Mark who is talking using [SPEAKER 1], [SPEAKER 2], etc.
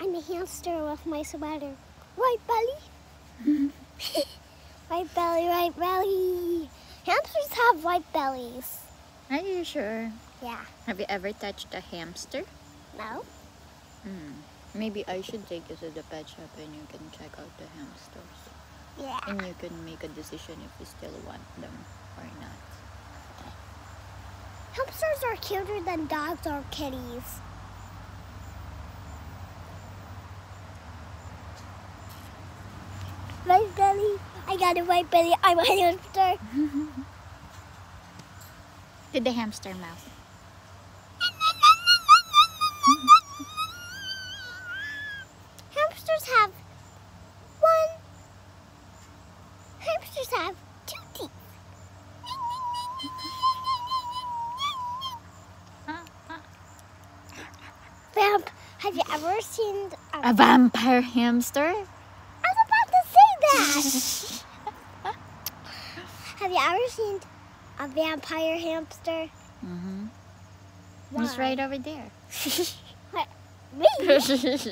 [SPEAKER 1] I'm a hamster with my sweater. White belly. white belly, white belly. Hamsters have white bellies.
[SPEAKER 2] Are you sure?
[SPEAKER 1] Yeah.
[SPEAKER 2] Have you ever touched a hamster?
[SPEAKER 1] No?
[SPEAKER 2] Hmm. Maybe I should take you to the pet shop and you can check out the hamsters.
[SPEAKER 1] Yeah.
[SPEAKER 2] And you can make a decision if you still want them or not.
[SPEAKER 1] Hamsters are cuter than dogs or kitties. White belly. I got a white belly. I'm a hamster.
[SPEAKER 2] Did the hamster mouth.
[SPEAKER 1] Hamsters have two teeth. Vamp, have you ever seen a
[SPEAKER 2] A vampire hamster?
[SPEAKER 1] I was about to say that. Have you ever seen a vampire hamster?
[SPEAKER 2] Mm-hmm. He's right over there.
[SPEAKER 1] What? Me?